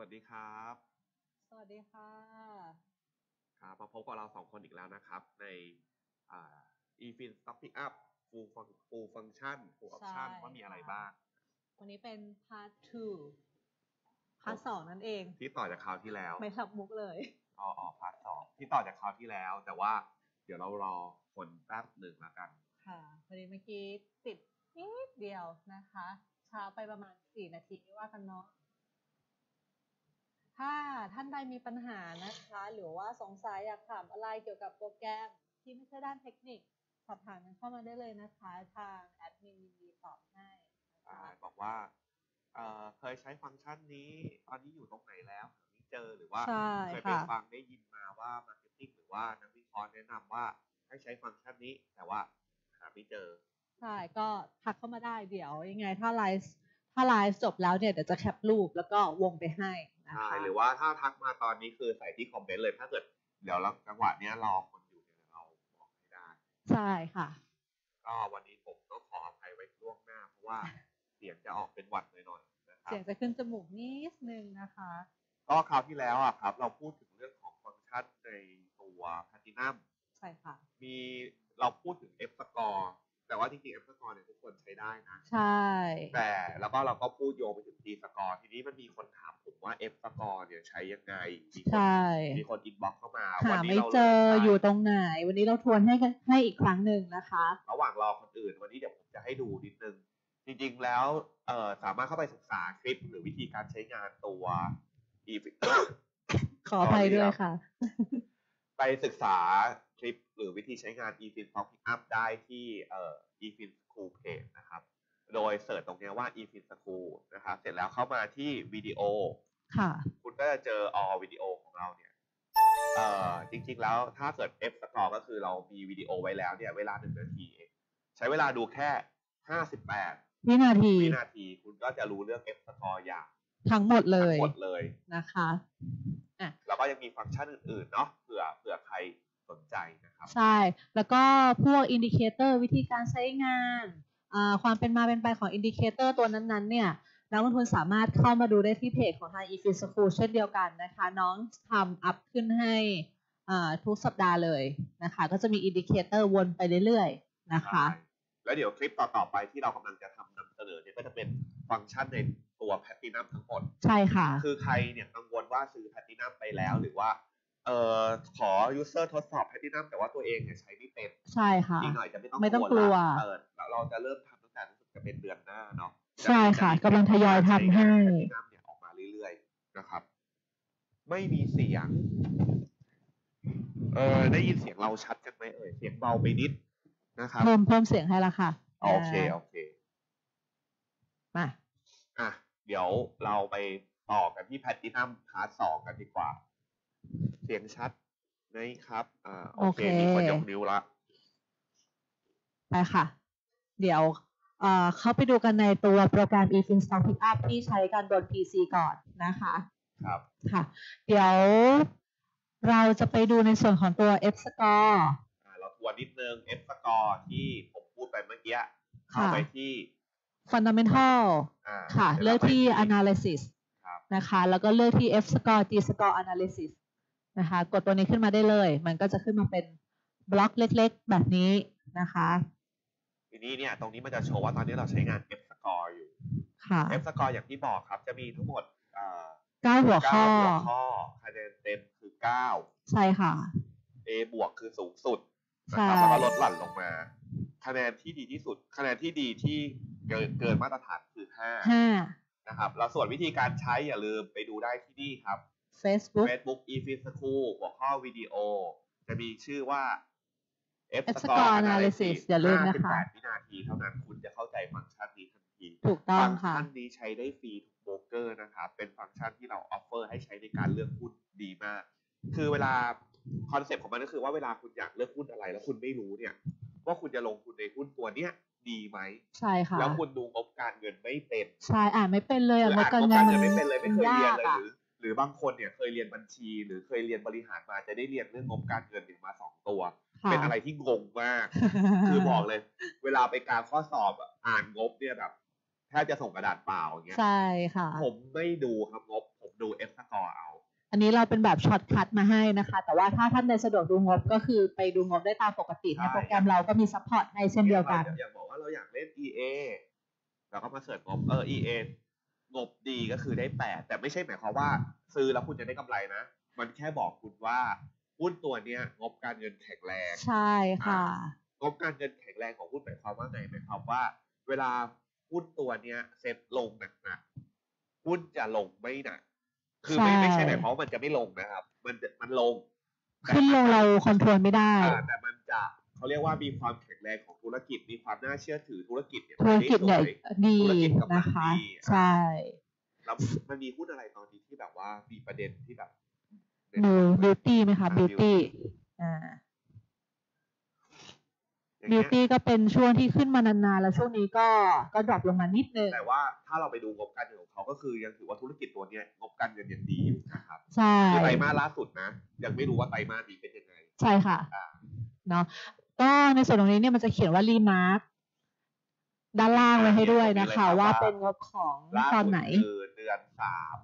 วัสดีครับ สวัสดีค่ะ ครับมาพบกับเราสองคนอีกแล้วนะครับ ในอ่า efin StockPickUp Full Fun- Full Function Full Option ใช่ว่ามีอะไรค่ะบ้าง วันนี้เป็น part two part สองนั่นเอง ที่ต่อจากคราวที่แล้วไม่รับมุกเลย อ๋ออ๋อ part สองที่ต่อจากคราวที่แล้ว แต่ว่าเดี๋ยวเรารอผลแป๊บหนึ่งแล้วกัน ค่ะพอดีเมื่อกี้ติดนิดเดียวนะคะ ช้าไปประมาณสี่นาทีไม่ว่ากันเนาะ ถ้าท่านใดมีปัญหานะคะ หรือว่าสงสัยอยากถามอะไรเกี่ยวกับโปรแกรมที่ไม่ใช่ด้านเทคนิค สอบถามกันเข้ามาได้เลยนะคะ ทางแอดมินยินดีตอบให้นะคะอ่าบอกว่าเอ่อเคยใช้ฟังก์ชันนี้ ตอนนี้อยู่ตรงไหนแล้วหาไม่เจอหรือว่าใช่เคยไปค่ะ ฟังได้ยินมาว่า marketing หรือว่านักวิเคราะห์แนะนำว่าให้ใช้ฟังก์ชันนี้แต่ว่าหาไม่เจอ ใช่ก็ทักเข้ามาได้เดี๋ยวยังไงถ้าไลฟ์ ถ้าไลฟ์จบแล้วเนี่ยเดี๋ยวจะแคปรูปแล้วก็วงไปให้นะใช่คะหรือว่าถ้าทักมาตอนนี้คือใส่ที่คอมเมนต์เลยถ้าเกิดเดี๋ยวเราจังหวะเนี้ยรอคนอยู่เนี่ยเราบอกให้ได้ ใช่ค่ะ ก็วันนี้ผมต้องขออภัยไว้ล่วงหน้า เพราะว่าเสียงจะออกเป็นหวัดหน่อยๆนะครับ เสียงจะขึ้นจมูกนิดนึงนะคะ ก็คราวที่แล้วอะครับ เราพูดถึงเรื่องของฟังก์ชันในตัว Platinum ใช่ค่ะ มีเราพูดถึง F score แต่ว่าจริงๆ F score เนี่ยทุกคนใช้ได้นะ ใช่ แต่แล้วก็เราก็พูดโยงไปถึง T score ทีนี้มันมีคนถามผมว่า F score เนี่ยใช้ยังไงมีคนใช่ มีคนอินบ็อกเข้ามาหาวันนี้ไม่เราเจอลอยู่ตรงไหน วันนี้เราทวนให้กันให้อีกครั้งหนึ่งนะคะ ระหว่างรอคนอื่น วันนี้เดี๋ยวผมจะให้ดูนิดนึง จริงๆแล้วเอ่อสามารถเข้าไปศึกษาคลิปหรือวิธีการใช้งานตัว e ขออภัยด้วยค่ะ ไปศึกษา คลิปหรือวิธีใช้งาน eFin Stock Pickup ได้ที่เอ่อ eFin School Page นะครับ โดยเสิร์ชตรงเนี้ยว่า eFin School นะครับ เสร็จแล้วเข้ามาที่วิดีโอ ค่ะ คุณก็จะเจอ all วิดีโอของเราเนี่ย เอ่อ จริงๆ แล้วถ้าเกิด F score ก็คือเรามีวิดีโอไว้แล้วเนี่ย เวลาหนึ่งนาทีเอง ใช้เวลาดูแค่58วินาที วินาที คุณก็จะรู้เรื่อง F score อย่างทั้งหมดเลยทั้งหมดเลยนะคะแล้วก็ยังมีฟังก์ชันอื่นๆ เนาะเผื่อเผื่อใคร สนใจนะครับ ใช่ แล้วก็พวก indicator วิธีการใช้งานอ่าความเป็นมาเป็นไปของ indicator ตัวนั้นๆ เนี่ยนักลงทุนสามารถเข้ามาดูได้ที่เพจของทาง eFin School เช่นเดียวกันนะคะ น้องทำ up ขึ้นให้อ่าทุกสัปดาห์เลยนะคะ ก็จะมี indicator วนไปเรื่อยๆนะคะใช่แล้วเดี๋ยวคลิปต่อๆไปที่เรากำลังจะทำนำเสนอเนี่ยก็จะเป็นฟังก์ชันในตัวแพ t ตินัมทั้งหมด ใช่ค่ะ คือใครเนี่ยกังวลว่าซื้อแพ t ตินัมไปแล้วหรือว่า เอ่อขอ user ทดสอบแพ t ตินัมแต่ว่าตัวเองเนี่ยใช้ไม่เป็น ใช่ค่ะ อีกหน่อยจะไม่ต้องไม่ต้องกลัวเออแล้วเราจะเริ่มทำตั้งแต่รู้สึกจะเป็นเดือนหน้าเนาะใช่ค่ะกำลังทยอยทำให้แพ t ตินัมเนี่ยออกมาเรื่อยๆนะครับ ไม่มีเสียง เออได้ยินเสียงเราชัดกันไหมเอ่ยเสียงเบาไปนิดนะครับเพิ่มเพิ่มเสียงให้ละค่ะโอเคโอเคมาอะเดี๋ยวเราไปต่อกันที่แพทตินัมพาร์ทสองกันดีกว่าเสียงชัดไหมครับ อ่า โอเค โอเค มีคนยกนิ้วละ ไปค่ะ เดี๋ยวเอ่อเข้าไปดูกันในตัวโปรแกรม eFin Stock Pickup ที่ใช้กันบน PC ก่อนนะคะ ครับ ค่ะ เดี๋ยวเราจะไปดูในส่วนของตัว F score อ่า เราทวนนิดนึง F score ที่ผมพูดไปเมื่อกี้ เข้าไปที่ fundamental อ่าค่ะสร็จเลือกที่ไป analysis ครับ นะคะ แล้วก็เลือกที่ F score G score analysis นะคะ กดตัวนี้ขึ้นมาได้เลย มันก็จะขึ้นมาเป็นบล็อกเล็ก ๆ แบบนี้นะคะทีนี้เนี่ยตรงนี้มันจะโชว์ว่าตอนนี้เราใช้งาน F score อยู่ค่ะ F score อย่างที่บอกครับ จะมีทั้งหมดอ่าเก้าหัวข้อเก้าหัวข้อคะแนนเต็มคือเก้าใช่ค่ะ A บวกคือสูงสุดนะใช่ครับแล้วก็ลดหลั่นลงมา คะแนนที่ดีที่สุด คะแนนที่ดีที่เกินเกินมาตรฐานคือห้าห้านะครับ แล้วส่วนวิธีการใช้อย่าลืมไปดูได้ที่นี่ครับ Facebook Facebook eFit School หัวข้อวิดีโอ จะมีชื่อว่า F F score analysis อย่าลืมนะคะ58วินาทีเท่านั้นคุณจะเข้าใจฟังก์ชันนี้ทันที ถูกต้องฟังก์ชันนี้ใช้ได้ฟรีทุกโบรกเกอร์นะครับ เป็นฟังก์ชันที่เรา offer ให้ใช้ในการเลือกหุ้นดีมาก คือเวลา concept ของมันก็คือว่าเวลาคุณอยากเลือกหุ้นอะไร แล้วคุณไม่รู้เนี่ย ว่าคุณจะลงทุนในหุ้นตัวเนี้ยดีไหมใช่ค่ะแล้วคุณดูงบการเงินไม่เป็น ใช่อ่านไม่เป็นเลยอะ หรือบอ่านงบการเงิการเงิมันนไม่เป็นเลยไม่เคยเรียนยากเลยอะหรือ หรือบางคนเนี่ยเคยเรียนบัญชี หรือเคยเรียนบริหารมาจะได้เรียนเรื่องงบการเงินเนี่ยมาสองตัวค่ะเป็นอะไรที่งงมาก คือบอกเลย เวลาไปการข้อสอบอะอ่านงบเนี่ยแบบแทบจะส่งกระดาษเปล่าอย่างเงี้ยใช่ค่ะ ผมไม่ดูครับงบ ผมดู F score เอา อันนี้เราเป็นแบบ shortcut มาให้นะคะ แต่ว่าถ้าท่านใดสะดวกดูงบก็คือไปดูงบได้ตามปกติใช่ ในโปรแกรมเราก็มี support ให้เช่นเดียวกัน อยากบอกว่าเราอยากเล่น EA เราก็มา search งบเออ EA งบดีก็คือได้แปดแต่ไม่ใช่หมายความว่า ซื้อแล้วคุณจะได้กำไรนะ มันแค่บอกคุณว่าหุ้นตัวเนี้ยงบการเงินแข็งแรง ใช่ค่ะงบการเงินแข็งแรงของหุ้นหมายความว่าไงหมายความว่า เวลาหุ้นตัวเนี้ยเซ็ตลงหนักๆหุ้นจะลงไม่หนักคือไม่ใช่ไม่ใช่หมายความว่ามันจะไม่ลงนะครับ มันจะมันลงแต่ขึ้นลงเราคอนโทรลไม่ได้อ่าแต่มันจะ เขาเรียกว่ามีความแข็งแรงของธุรกิจ มีความน่าเชื่อถือธุรกิจเนี่ยธุรกิจเนี่ยได้สวยดีธุรกิจกำลังนะคะดีใช่แล้วมันมีหุ้นอะไรตอนนี้ที่แบบว่ามีประเด็นที่แบบดูบิวตี้ไหมคะอ่าบิวตี้ beauty อ่าอย่างบิเงี้ยก็เป็นช่วงที่ขึ้นมานานๆ แล้วช่วงนี้ก็ก็ drop ลงมานิดนึงแต่ว่าถ้าเราไปดูงบการเงินของเขาก็คือยังถือว่าธุรกิจตัวเนี้ยงบการเงินยังดีอยู่นะครับใช่คือไตรมาสล่าสุดนะ ยังไม่รู้ว่าไตรมาสนี้เป็นยังไง ใช่ค่ะอ่าเนาะ ก็ในส่วนตรงนี้เนี่ยมันจะเขียนว่า remarkด้านล่างไว้ให้ด้วยนะคะ ว่าเป็นงบของล่าตอนสุดไหน คือเดือนสาม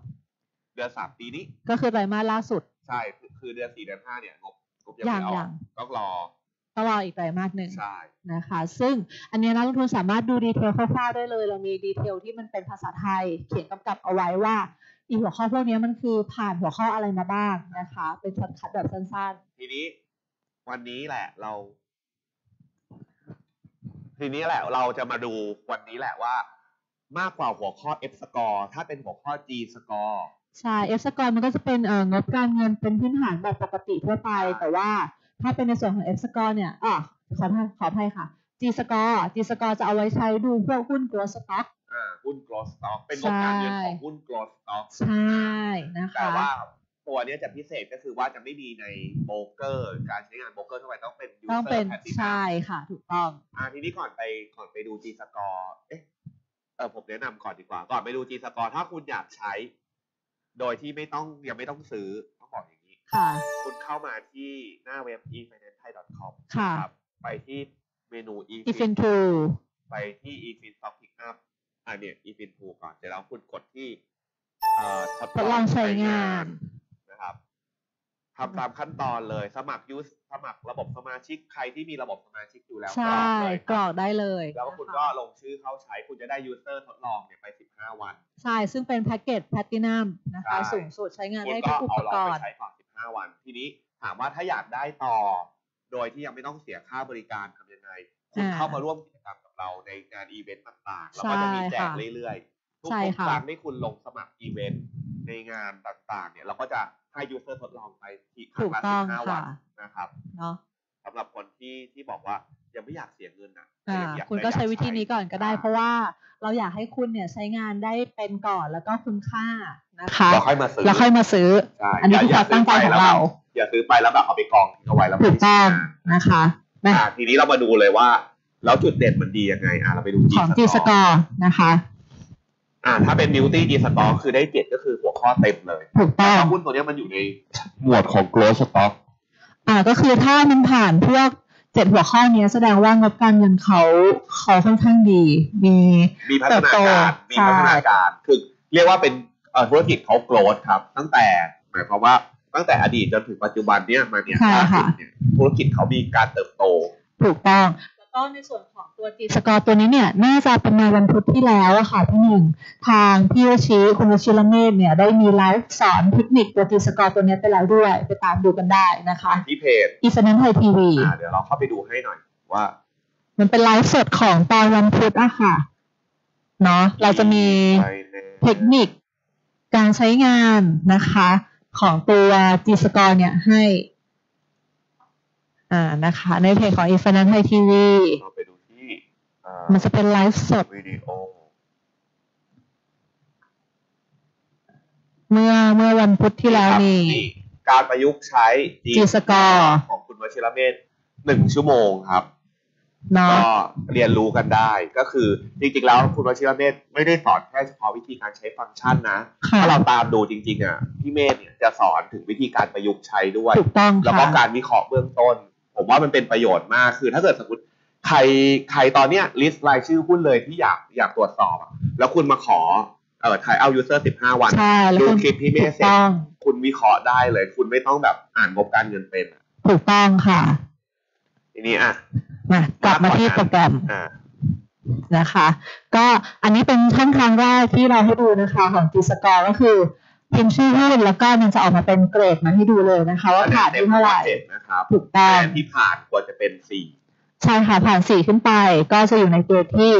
เดือนสามปีนี้ ก็คือไตรมาสล่าสุด ใช่คือคือเดือนสี่เดือนห้าเนี่ยงบงบยังอย่างไม่อออย่างกต้องรอต้องรออีกไตรมาสหนึ่งใช่นะคะ ซึ่งอันนี้นักลงทุนสามารถดูดีเทลคร่าวๆได้เลย เรามีดีเทลที่มันเป็นภาษาไทย เขียนกำกับเอาไว้ว่าอีหัวข้อพวกนี้มันคือผ่านหัวข้ออะไรมาบ้างนะคะ เป็นช็อตคัดแบบสั้นทีนี้วันนี้แหละเรา ทีนี้แหละเราจะมาดูวันนี้แหละว่า มากกว่าหัวข้อ F score ถ้าเป็นหัวข้อ G score ๆใช่ F score มันก็จะเป็นเอ่องบการเงินเป็นพื้นฐานแบบปกติทั่วไปใช่แต่ว่าถ้าเป็นในส่วนของ F score เนี่ยอะขออภัยขออภัยค่ะ G score G score จะเอาไว้ใช้ดูพวกหุ้น growth stock อ่าหุ้น growth stock เป็นงบการเงินของหุ้น growth stock ใช่นะแต่คะว่า ตัวเนี้ยจะพิเศษก็คือว่าจะไม่มีในโบรกเกอร์ การใช้งานโบรกเกอร์ทั่วไปต้องเป็นต้อง user เป็น platinum ใช่ค่ะ ถูกต้อง อ่าทีนี้ก่อนไปก่อนไปดู G score เอ๊ะเออผมแนะนำก่อนดีกว่า ก่อนไปดู G score ถ้าคุณอยากใช้ โดยที่ไม่ต้องยังไม่ต้องซื้อต้องบอกอย่างนี้ ค่ะ คุณเข้ามาที่หน้าเว็บ efinance.com ค่ะครับไปที่เมนู e efin f i n 2ไปที่ efin stock pickup อ่าเนี่ย efin 2ก่อนเสร็จแล้วคุณกดที่เอ่อทดลองใช้งาน นะครับทำตามขั้นตอนเลยสมัครยูสสมัครระบบสมาชิกใครที่มีระบบสมาชิกอยู่แล้วใช่กรอกเลยกรอกได้เลยแล้วคุณนะก็คะลงชื่อเข้าใช้คุณจะได้ยูเซอร์ทดลองเนี่ยไป 15 วัน ใช่ ซึ่งเป็นแพ็กเกจแพลตินัมนะคะใช่สูงสุดใช้งานคุณได้ก็ทุกอุเอาปลอกงไปรณ์ใช้ก่อน 15 วัน ทีนี้ถามว่าถ้าอยากได้ต่อ โดยที่ยังไม่ต้องเสียค่าบริการทำยังไง คุณอ่าเข้ามาร่วมกิจกรรมกับเราในงานอีเวนต์ต่างๆแล้วก็จะมีแจกใช่ค่ะเรื่อยๆทุกใช่ๆค่ะครั้งที่คุณลงสมัครอีเวนต์ในงานต่างๆ เนี่ยเราก็จะ ให้ user ทดลองไปทีครั้ถูงละ 15วันนะครับ ถูกต้องค่ะเนาะสำหรับคนที่ที่บอกว่ายังไม่อยากเสียเงินอะอ่ายังอยาคุณก็ใช้วิธีนี้ก่อนก็ได้อ่เพราะว่าเราอยากให้คุณเนี่ยใช้งานได้เป็นก่อนแล้วก็คุณค่านะคะเราค่อยมาซื้อแล้วค่อยมาซื้อใช่อันนี้คือความตั้งใจของเรา อย่าซื้อไปแล้วแบบเอาไปกองทิ้งเอาไว้แล้วไม่ถูกได้ต้องใช้งานนะคะนะอ่าทีนี้เรามาดูเลยว่า แล้วจุดเด่นมันดียังไงอ่าเราไปดู G ของ G score นะคะ อ่าถ้าเป็น Beauty G Stock คือได้เจ็ดก็คือหัวข้อเต็มเลยถูกต้องถ้าหุ้นตัวเนี้ยมันอยู่ในหมวดของ Growth Stock อ่าก็คือถ้ามันผ่านพวกเจ็ดหัวข้อเนี้ยแสดงว่างบการเงินเขาเขาค่อนข้างดี มีมีพัฒนาเติบโตการมีใช่พัฒนาการคือเรียกว่าเป็นเอ่อธุรกิจเขา growth ครับ ตั้งแต่หมายความว่าตั้งแต่อดีตจนถึงปัจจุบันเนี่ยมาเนี่ยใช่ล่าสุค่ะดเนี่ยธุรกิจเขามีการเติบโต ถูกต้องแล้วก็ในส่วนของ ตัวจีสกอร์ตัวนี้เนี่ยน่าจะเป็นในวันพุธที่แล้วอะค่ะพี่หนึ่งทางพี่วชิคุณวชิรเมธเนี่ยได้มีไลฟ์สอนเทคนิคตัวจีสกอร์ตัวเนี้ยไปแล้วด้วย ไปตามดูกันได้นะคะที่เพจอีฟนันไทยทีวีอ่าเดี๋ยวเราเข้าไปดูให้หน่อยว่า มันเป็นไลฟ์สดของตอนวันพุธอะค่ะเนาะเราจะมีเทคนิคการใช้งานนะคะ ของตัว G Score เนี่ยให้อ่านะคะ ในเพจของ i n f i n a n c e Thai TV เราไปดูที่อ่า มันจะเป็นไลฟ์สดวิดีโอเมื่อเมื่อวันพุธที่แล้วนี่นี่การประยุกต์ใช้ G G Score ของคุณวชิรเมธหนึ่งชั่วโมงครับเนาะก็เรียนรู้กันได้ก็คือจริงๆแล้วคุณวชิรเมธไม่ได้สอนแค่เฉพาะวิธีการใช้ฟังก์ชันนะค่ะถ้าเราตามดูจริง ๆอะพี่เมธเนี่ยจะสอนถึงวิธีการประยุกต์ใช้ด้วยถูกต้องแล้วก็ค่ะการวิเคราะห์เบื้องต้น ผมว่ามันเป็นประโยชน์มากคือถ้าเกิดสมมติ ใครใครตอนเนี้ย list รายชื่อหุ้นเลยที่อยากอยากตรวจสอบอะแล้วคุณมาขอออถ่ายเอา user สิบห้าวัน ใช่แล้วดูคุณคลิปที่ไม่ถูได้กเสร็จต้องคุณวิเคราะห์ได้เลย คุณไม่ต้องแบบอ่านงบการเงินเป็นอะถูกต้องค่ะทีนี้อะมากลับมาที่โปรแกรมอ่า นะคะ ก็อันนี้เป็นช่องทางแรกที่เราให้ดูนะคะของ G Score ก็คือพิมพ์ชื่อหุ้นแล้วก็มันจะออกมาเป็นเกรดมาให้ดูเลยนะคะ ว่าผ่านเต็ที่มเท่าไหร่เจ็ดนะครับถูกต้องแต่ที่ผ่านควรจะเป็นสี่ ใช่ค่ะผ่านสี่ขึ้นไปก็จะอยู่ในเกรดที่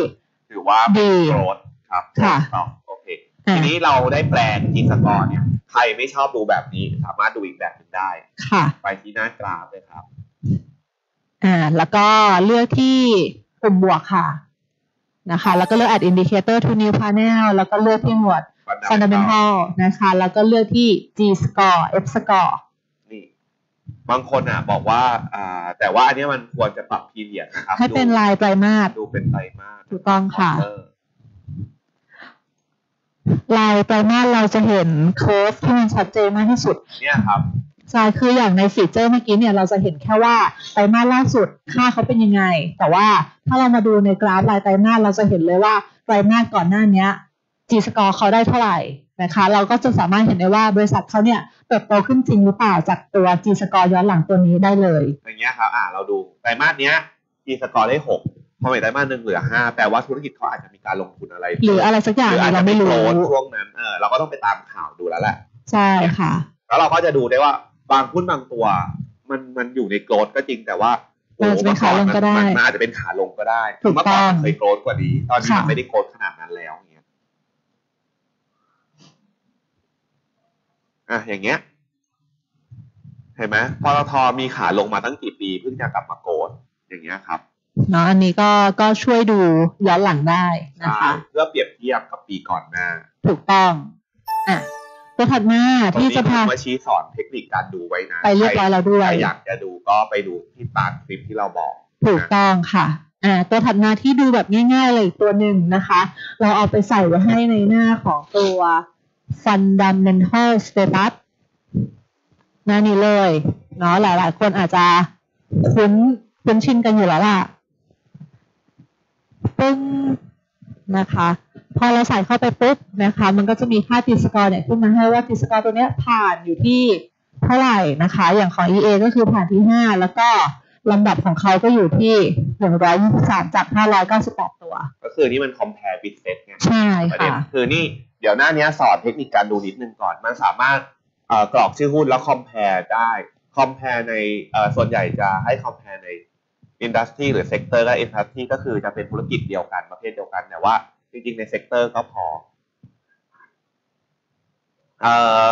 ถือว่าดีโกรธครับค่ะต่อโอเคอ่าทีนี้เราได้แปลงที่สกอร์เนี่ยใครไม่ชอบดูแบบนี้สามารถดูอีกแบบหนึ่งได้ค่ะ ไปที่หน้ากราฟเลยครับอ่าแล้วก็เลือกที่ปุ่มบวกค่ะนะคะ แล้วก็เลือก add indicator to new panel แล้วก็เลือกที่หมวด fundamental นะคะ แล้วก็เลือกที่ G score F score นี่ บางคนอะบอกว่าอ่าแต่ว่าอันเนี้ยมันควรจะปรับพีเรียดนะครับให้เป็นดูลายไตรมาสดูเป็นไตรมาสถูกต้องค่ะเออรายไตรมาสเราจะเห็น curve ที่มันชัดเจนมากที่สุด เนี่ยครับใช่คืออย่างใน feature เมื่อกี้เนี่ยเราจะเห็นแค่ว่าไตรมาสล่าสุดค่าเขาเป็นยังไง แต่ว่าถ้าเรามาดูในกราฟรายไตรมาสเราจะเห็นเลยว่าไตรมาสก่อนหน้าเนี้ย G score เขาได้เท่าไหร่นะคะ เราก็จะสามารถเห็นได้ว่าบริษัทเขาเนี่ย เติบโตขึ้นจริงหรือเปล่าจากตัว G score ย้อนหลังตัวนี้ได้เลยอย่างเงี้ยครับอ่าเราดูไตรมาสเนี้ย G score ได้หกพอไปไตรมาสหนึ่งเหลือห้าแปลว่าธุรกิจเขาอาจจะมีการลงทุนอะไรหรืออะไรสักอย่างหรืออาจเราจะไม่ไม่รู้รู้ช่วงนั้นเออเราก็ต้องไปตามข่าวดูแล้วแหละใช่ค่ะ แล้วเราก็จะดูได้ว่าบางหุ้นบางตัว มันมันอยู่ในโกรดก็จริงแต่ว่ามันอาจจะเป็นขาลงก็ได้มันมันอาจจะเป็นขาลงก็ได้ถูกเมื่อก่อนต้องมันเคยโกรดกว่านี้ ตอนนี้ค่ะมันไม่ได้โกรดขนาดนั้นแล้วอย่างเงี้ย อะอย่างเงี้ยเห็นไหมพอทมีขาลงมาตั้งกี่ปีเพิ่งจะกลับมาโกรดอย่างเงี้ยครับเนาะอันนี้ก็ก็ช่วยดูย้อนหลังได้นะคะใช่เพื่อเปรียบเทียบกับปีก่อนหน้า ถูกต้องอะตัวถัดมาตรงที่นี้จะผมพามาชี้สอนเทคนิคการดูไว้นะไปเรียบร้อยแล้วด้วใคยรอยากจะดูก็ไปดูที่ตามคลิปที่เราบอก ถูกต้องค่ะอ่าตัวถัดมาที่ดูแบบง่ายๆเลยอีกตัวหนึ่งนะคะ เราเอาไปใส่ไว้ให้ในหน้าของตัว fundamental status หน้านี้เลยเนาะหลาย ๆ คนอาจจะคุ้นคุ้นชินกันอยู่แล้วล่ะปึ้งนะคะ พอเราใส่เข้าไปปุ๊บนะคะ มันก็จะมีค่า T score เนี่ยขึ้นมาให้ว่า T score ตัวเนี้ยผ่านอยู่ที่เท่าไหร่นะคะ อย่างของ EA ก็คือผ่านที่ 5 แล้วก็ลำดับของเขาก็อยู่ที่ 123 จาก 598 ตัว ก็คือนี่มัน compare bit set ไงใช่ประเด็นค่ะ คือนี่ เดี๋ยวหน้าเนี้ยสอนเทคนิคการดูนิดนึงก่อน มันสามารถเอ่อกรอกชื่อหุ้นแล้ว compare ได้ compare ในเอ่อส่วนใหญ่จะให้ compare ใน industry หรือ sector ก็ industry ก็คือจะเป็นธุรกิจเดียวกันประเภทเดียวกัน แต่ว่าจริงๆใน sector ก็พอเอ่อ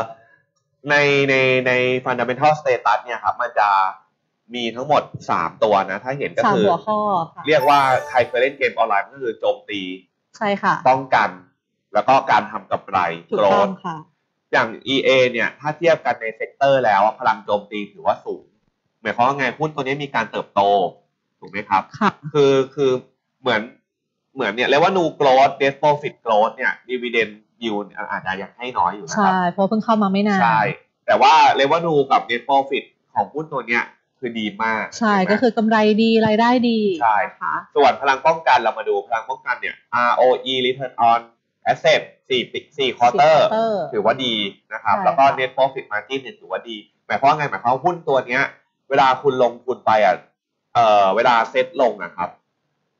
ในในใน fundamental status เนี่ยครับมันจะมีทั้งหมด 3 ตัวนะ ถ้าเห็นก็สามคือหัวข้อค่ะเรียกว่าใครเคยเล่นเกมออนไลน์ก็คือโจมตี ใช่ค่ะ ป้องกัน แล้วก็การทำกำไร growth ถูกต้องค่ะ อย่าง EA เนี่ย ถ้าเทียบกันใน sector แล้วพลังโจมตีถือว่าสูง หมายความว่าไงหุ้นตัวนี้มีการเติบโต ถูกไหมครับ ค่ะ คือคือเหมือนเหมือนเนี่ยเรียกว่า new growth net profit growth เนี่ย dividend yield อาจจะยังให้น้อยอยู่นะคใช่ รับ เพราะเพิ่งเข้ามาไม่นาน ใช่ แต่ว่า revenue กับ net profit ของหุ้นตัวเนี้ยคือดีมากใช่ถูไหม ก็คือกำไรดี รายได้ดีใช่ นะคะ ส่วนพลังป้องกันเรามาดูพลังป้องกันเนี่ย ROE return on asset สี่ปีสี่ควอเตอร์ quarter ถือว่าดีนะครับใช่แล้วก็ค่ะ net profit margin เนี่ยถือว่าดี หมายความว่าไง หมายความว่าหุ้นตัวเนี้ย เวลาคุณลงทุนไปอะเอ่อเวลาเซ็ตลงนะครับ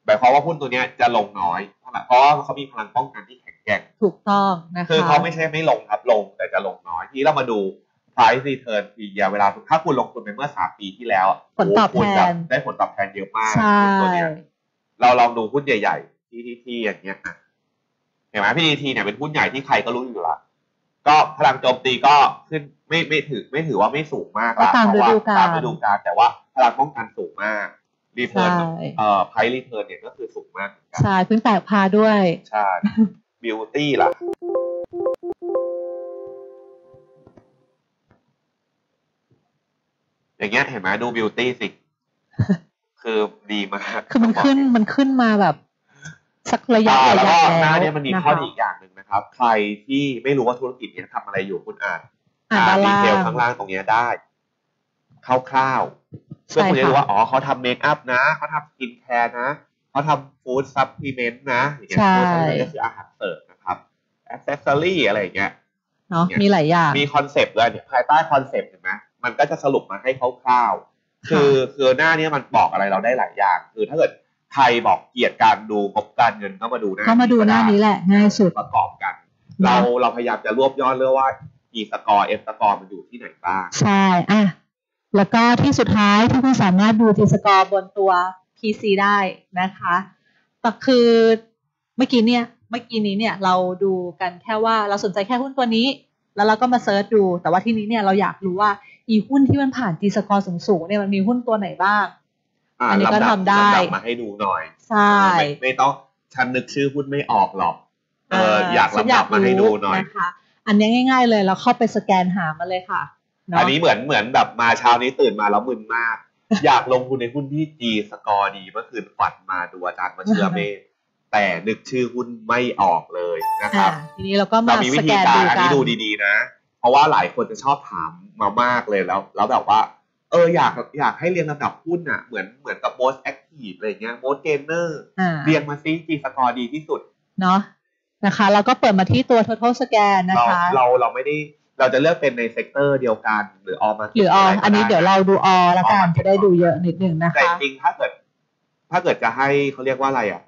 หมายความว่าหุ้นตัวเนี้ยจะลงน้อยเพราะอะไรเพราะว่าเขามีพลังป้องกันที่แข็งแกร่งถูกต้องนะคะคือเขาไม่ใช่ไม่ลงครับลงแต่จะลงน้อยที่เรามาดู price return ปีเวลาถ้าคุณลงทุนไปเมื่อสามปีที่แล้วะผลตอบแทนคุณจะได้ผลตอบแทนเยอะมากใช่หุ้นตัวเนี้ยเราลองดูหุ้นใหญ่ ๆ ที่ที่ที่อย่างเงี้ยนะเห็นไหมพีดีทีเนี่ยเป็นหุ้นใหญ่ที่ใครก็รู้อยู่ละก็พลังโจมตีก็ขึ้นไม่ไม่ถือไม่ถือว่าไม่สูงมากก็ละตามเพฤราะว่าดูกาลตามฤดูกาลแต่ว่าพลังป้องกันสูงมากรีเทิร์นใช่เอ่อไพรีเทิร์นเนี่ยก็คือสูงมากเหมือนกันใช่เพิ่งแตกพาด้วยใช่บิวตี้ล่ะอย่างเงี้ยเห็นไหมดูบิวตี้สิ คือดีมาก คือมันขึ้นมันขึ้นมาแบบสัก ระยะอ่าระแล้วยะก็หแล้น้าเนี้ย แล้วก็แล้วนะคะ มันมีข้อดีอีกอย่างหนึ่งนะครับ ใครที่ไม่รู้ว่าธุรกิจเนี้ยทำอะไรอยู่คุณอ่านอ่านด้านดีล่าง detail ข้างล่างตรงเนี้ยได้คร่าวๆใช่ค่ะ เพื่อคุณจะรู้ว่าอ๋อเขาทำ makeup นะเขาทำ skincare นะเขาทำ food supplement นะอย่างเงี้ยใช่ food supplement ก็คืออาหารเสริมนะครับ accessory อะไรอย่างเงี้ยเนาะเนี่ยมีหลายอย่างมีคอนเซปต์เลยเนี่ยภายใต้คอนเซปต์เห็นไหมมันก็จะสรุปมาให้คร่าวๆคือคือหน้าเนี้ยมันบอกอะไรเราได้หลายอย่าง คือถ้าเกิด ใครบอกเกลียดการดูงบการเงินก็มาดูหน้าก็มาดูหน้านี้แหละง่ายสุดประกอบกัน เราเราพยายามจะรวบยอดเรื่องว่า G score F score มันอยู่ที่ไหนบ้างใช่อะแล้วก็ที่สุดท้ายที่คุณสามารถดู G score บนตัว PC ได้นะคะแต่คือเมื่อกี้เนี่ยเมื่อกี้นี้เนี่ยเราดูกันแค่ว่าเราสนใจแค่หุ้นตัวนี้ แล้วเราก็มา search ดู แต่ว่าที่นี้เนี่ยเราอยากรู้ว่าอีหุ้นที่มันผ่าน G score สูงๆเนี่ยมันมีหุ้นตัวไหนบ้าง อ่าอันนี้ก็ลำดับทำได้ลำดับมาให้ดูหน่อย ใช่ไม่ไม่ต้องฉันนึกชื่อหุ้นไม่ออกหรอกเอออยากฉันลำดับมาให้ดูหน่อยนะคะอันนี้ง่าย ๆ เลยเราเข้าไปสแกนหามาเลยค่ะเนาะอันนี้เหมือนเหมือนแบบมาเช้านี้ตื่นมาแล้วมึนมาก อยากลงทุนในหุ้นที่ G สกอร์ดีเมื่อคืนฝันมาดูอาจารย์มาเชื่อเมฆแต่นึกชื่อหุ้นไม่ออกเลยนะครับอ่าทีนี้เราก็เรามามีวิสธีแกนการดูอันกันี้นดูดีๆนะ เพราะว่าหลายคนจะชอบถามมามากเลยแล้ว แล้วแบบว่า เอออยากอยากให้เรียงลำดับหุ้นอะเหมือนเหมือนกับ most active อะไรเงี้ย most gainer อ่าเรียงมาซิ G สกอร์ดีที่สุด เนาะนะคะแล้วก็เปิดมาที่ตัว total scan นะเราคะ เราเราไม่ได้เราจะเลือกเป็นใน sector เดียวกัน หรือ all market หรืออะไรก็อันนี้เดี๋ยวเราดูออแล้วกัน all market จะได้ดูเยอะนิดนึงนะแต่คะจริงๆถ้าเกิด ถ้าเกิดจะให้เขาเรียกว่าอะไรอะ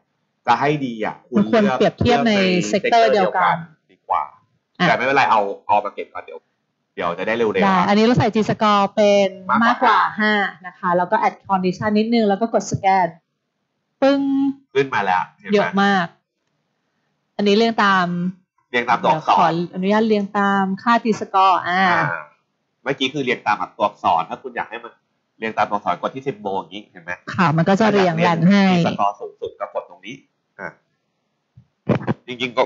จะให้ดีอะคุณควรเลือกเปรียบเทียบในเลือกเซกเตอร์เดียวกันดีกว่าอะแต่ไม่เป็นไรเอาเอามาเก็บก่อนเดี๋ยว เดี๋ยวจะได้เร็วๆได้อะอันนี้เราใส่ G score เป็นมามากกกกว่าว่า5นะคะ แล้วก็ add condition นิดนึง แล้วก็กดสแกน ปึ้ง ขึ้นมาแล้วเห็นเยไหมอะมาก อันนี้เรียงตาม เรียงตามตัวเดี๋อัยวกษขอรอนุญาตเรียงตามค่า T score อ่าอ่า เมื่อกี้คือเรียงตามตัวอักษร ถ้าคุณอยากให้มันเรียงตามตัวอักษรกดที่สิบโมงอย่างนี้เห็นไหมค่ะ มันก็จะเรียงรันให้มีสกอร์สูงสุดก็กดตรงนี้ อ่า จริงๆก็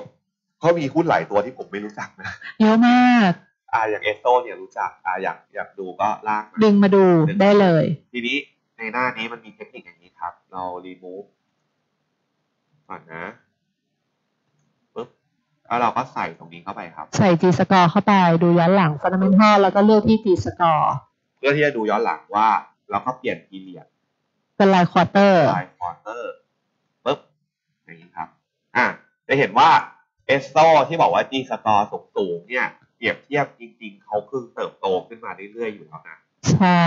เขามีหุ้นหลายตัวที่ผมไม่รู้จักนะ เยอะมาก อ่าอย่างเอสโซเนี่ยรู้จักอ่าอยากอยากดูก็ลากมาดึงมาดูได้เลย ทีนี้ในหน้านี้มันมีเทคนิคอย่างนี้ครับ เรา remove ก่อนนะปุ๊บแล้วเราก็ใส่ตรงนี้เข้าไปครับ ใส่ G score เข้าไปดูย้อนหลัง fundamental แล้วก็เลือกที่ G score เพื่อที่จะดูย้อนหลังว่า เราก็เปลี่ยน period เป็นราย quarter ราย quarter ปุ๊บอย่างนี้ครับ อะจะเห็นว่าเอสโซที่บอกว่า G score สูงสูงๆเนี่ย เปรียบเทียบจริง ๆเขาคือเติบโตขึ้นมาเรื่อยๆอยู่แล้วนะใช่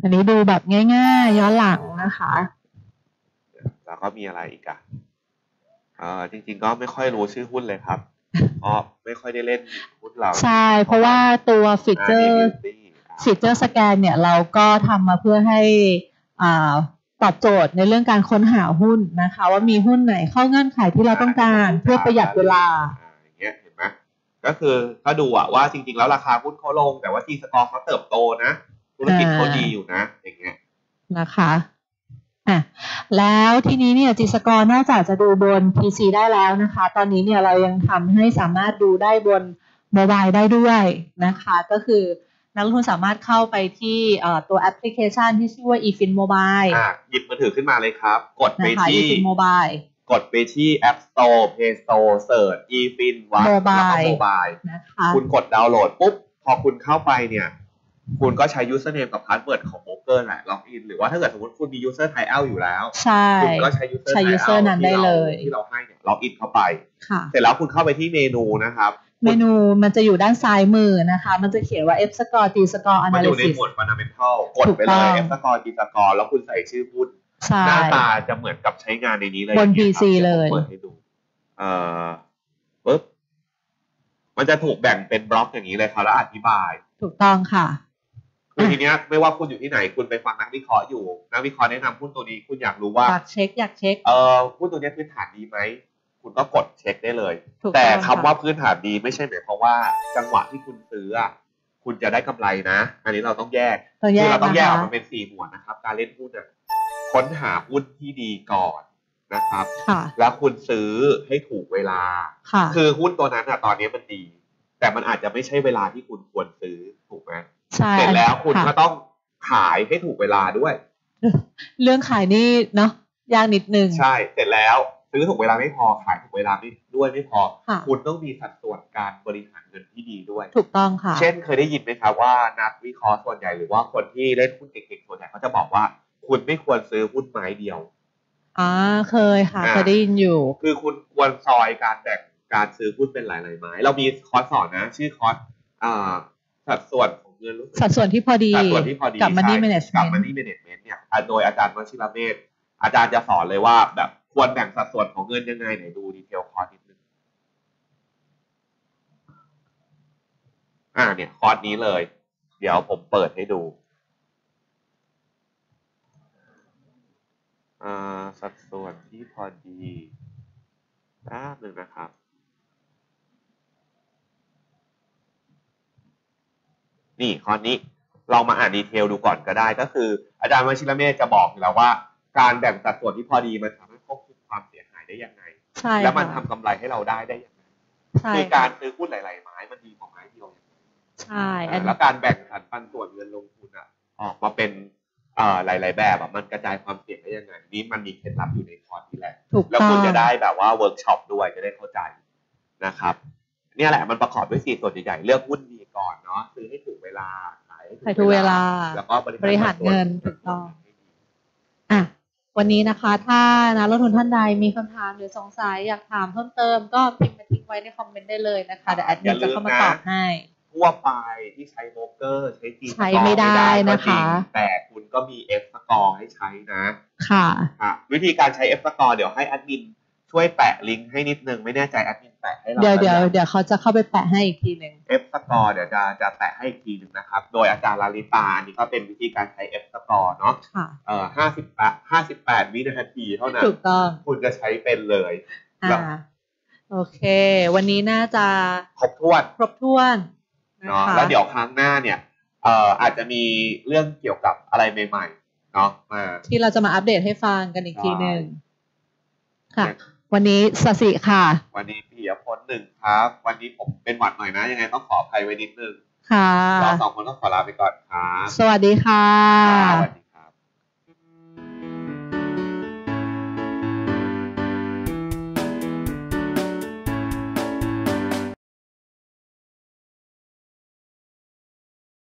อันนี้ดูแบบง่ายๆย้อนหลังนะคะ แล้วก็มีอะไรอีกอะเออจริง ๆ ก็ไม่ค่อยรู้ชื่อหุ้นเลยครับเพราะไม่ค่อยได้เล่นหุ้นเราใช่ เพราะว่าตัวฟีเจอร์อ่า Beauty อ่าฟีเจอร์สแกนเนี่ยเราก็ทำมาเพื่อให้อ่าตอบโจทย์ในเรื่องการค้นหาหุ้นนะคะ ว่ามีหุ้นไหนเข้าเงื่อนไขที่เราต้องการเพื่อประหยัดเวลา ก็คือก็ดูอะว่าจริง ๆ แล้วราคาหุ้นเขาลง แต่ว่า G score เขาเติบโตนะธุรกิจเขาดีอยู่นะ อย่างเงี้ยนะคะอะแล้วทีนี้เนี่ย G Score นอกจากจะดูบน PC ได้แล้วนะคะ ตอนนี้เนี่ยเรายังทำให้สามารถดูได้บนโมบายได้ด้วยนะคะ ก็คือนักลงทุนสามารถเข้าไปที่เอ่อตัวแอปพลิเคชันที่ชื่อว่า eFin Mobile อะหยิบมือถือขึ้นมาเลยครับ กดไปนะคะที่ eFin Mobile กดไปที่ App Store Play Store Search eFin วัดแล้วก็ Mobile โมบายนะคะคุณกดดาวน์โหลดปุ๊บ พอคุณเข้าไปเนี่ย คุณก็ใช้ username กับ password ของโบรกเกอร์แหละล็อกอินหรือว่าถ้าเกิดสมมติคุณมี user trial อยู่แล้วใช่คุณก็ใช้ user ใช้ trial user นั้นได้เลยที่เราให้เนี่ยล็อกอินเข้าไปค่ะเสร็จแล้วคุณเข้าไปที่เมนูนะครับเมนูมันจะอยู่ด้านซ้ายมือนะคะ มันจะเขียนว่า F Score G Score มันอยู่ใน Analysis หมวด fundamental กดถูกไปเลต้ยอง F score G score แล้วคุณใส่ชื่อหุ้น ใช่ หน้าตาจะเหมือนกับใช้งานในนี้เลยบนอย่างงี้ย PC ครับเลยดี๋วผมเปิดให้ดูเอ่อปุ๊บมันจะถูกแบ่งเป็นบล็อกอย่างนี้เลยครับแล้วอธิบาย ถูกต้องค่ะ คือทีเนี้ยไม่ว่าคุณอยู่ที่ไหนคุณไปฟังนักวิเคราะห์อยู่ นักวิเคราะห์แนะนำหุ้นตัวนี้คุณอยากรู้ว่า อยากเช็คอยากเช็ค เออหุ้นตัวเนี้ยพื้นฐานดีไหม คุณก็กดเช็คได้เลย ถูกแต่ต้องคำค่ะว่าพื้นฐานดีไม่ใช่หมายความว่า จังหวะที่คุณซื้ออะคุณจะได้กำไรนะ อันนี้เราต้องแยก ต้องแยคือกเราต้องแยกออกนะคะมาเป็นสี่หมวดนะครับ การเล่นหุ้นอะ ค้นหาหุ้นที่ดีก่อนนะครับ ค่ะ แล้วคุณซื้อให้ถูกเวลา ค่ะ คือหุ้นตัวนั้นอะตอนนี้มันดี แต่มันอาจจะไม่ใช่เวลาที่คุณควรซื้อถูกไหมใช่เสร็จแล้วคุณะก็ต้องขายให้ถูกเวลาด้วย เรื่องขายนี่เนาะยากนิดนึง ใช่ เสร็จแล้วซื้อถูกเวลาไม่พอขายถูกเวลาไม่ด้วยไม่พอค่ะคุณต้องมีสัดส่วนการบริหารเงินที่ดีด้วย ถถูกต้องค่ะ เช่นเคยได้ยินไหมครับว่านักวิเคราะห์ส่วนใหญ่หรือว่าคนที่เล่นหุ้นเก่งๆส่วนใหญ่เขาจะบอกว่า คุณไม่ควรซื้อหุ้นไม้เดียวอ่าเคยค่ะอ่าเคยได้ยินอยู่ คือคุณควรซอยการแบ่งการซื้อหุ้นเป็นหลายๆไม้ เรามีคอร์สสอนนะ ชื่อคอร์สอ่าสัดส่วนของเงินรู้สึกสัดส่วนที่พอดีสัดส่วนที่พอดีกับ Money ใช่ Management กับ Money Management เนี่ยอะโดยอาจารย์วชิรเมธอาจารย์จะสอนเลยว่า แบบควรแบ่งสัดส่วนของเงินยังไงไหนดู detail คอร์สนิดนึงอ่าเนี่ยคอร์สนี้เลย เดี๋ยวผมเปิดให้ดูอ่า สัดส่วนที่พอดีแป๊บหนึ่งนะครับ นี่ข้อนี้เรามาอ่านดีเทลดูก่อนก็ได้ ก็คือ อาจารย์วชิรเมธจะบอกอยู่แล้วว่า การแบ่งสัดส่วนที่พอดีมันทำให้ควบคุมความเสียหายได้ยังไงใช่แล้วมันทำค่ะกำไรให้เราได้ได้ยังไงใช่คือการซื้อหุ้นหลาย ๆ ไม้มันดีกว่าไม้เดียวยังไงใช่อันแล้วการแบ่งสรรปันส่วนเงินลงทุนอะออกมาเป็นเอ่อ หลาย ๆ แบบอะมันกระจายความเสี่ยงได้ยังไงนี่มันมีเคล็ดลับอยู่ในคอร์สนี้แหละถูกแล้วคุณต้องจะได้แบบว่าเวิร์กช็อปด้วยจะได้เข้าใจนะครับเนี่ยแหละมันประกอบด้วยสี่ส่วนใหญ่ๆเลือกหุ้นดีก่อนเนาะซื้อให้ถูกเวลาขายให้ใส่ทุกเวลา แล้วก็บริหารเงินถูกต้องอะวันนี้นะคะ ถ้านักลงทุนท่านใดมีคำถามหรือสงสัยอยากถามเพิ่มเติมก็พิมพ์มาทิ้งไว้ในคอมเมนต์ได้เลยนะคะเดี๋ยวแอดมินจะเข้ามาตอบให้ ทั่วไปที่ใช้โบรกเกอร์ใช้จีใช้ไม่ได้นะคะ แต่คุณก็มี F score ให้ใช้นะ ค่ะอะ วิธีการใช้ F score เดี๋ยวให้แอดมินช่วยแปะลิงก์ให้นิดนึง ไม่แน่ใจแอดมินแปะให้เราเดี๋ยวเดี๋ยวหรือยังเดี๋ยวเขาจะเข้าไปแปะให้อีกทีหนึ่ง F score เดี๋ยวจะจะแปะให้อีกทีหนึ่งนะครับ โดยอาจารย์ลาลิตาอันนี้ก็เป็นวิธีการใช้ F score เนาะค่ะเอ่อห้าสิบแปดห้าสิบแปดวินาทีเท่านั้นถูกต้องคุณจะใช้เป็นเลยอ่าโอเค วันนี้น่าจะครบถ้วน ครบถ้วนนะ เนาะคะแล้วเดี๋ยวครั้งหน้าเนี่ยเอ่ออาจจะมีเรื่องเกี่ยวกับอะไรใหม่ๆเนาะมาที่เราจะมาอัปเดตให้ฟังกันอีกทีหนึ่งค่ะเนี่ยวันนี้สสิค่ะ วันนี้พี่ยพลหนึ่งครับ วันนี้ผมเป็นหวัดหน่อยนะ ยังไงต้องขออภัยไว้นิดนึงค่ะเราสองคนต้องขอลาไปก่อนครับสวัสดีค่ะสวัสดี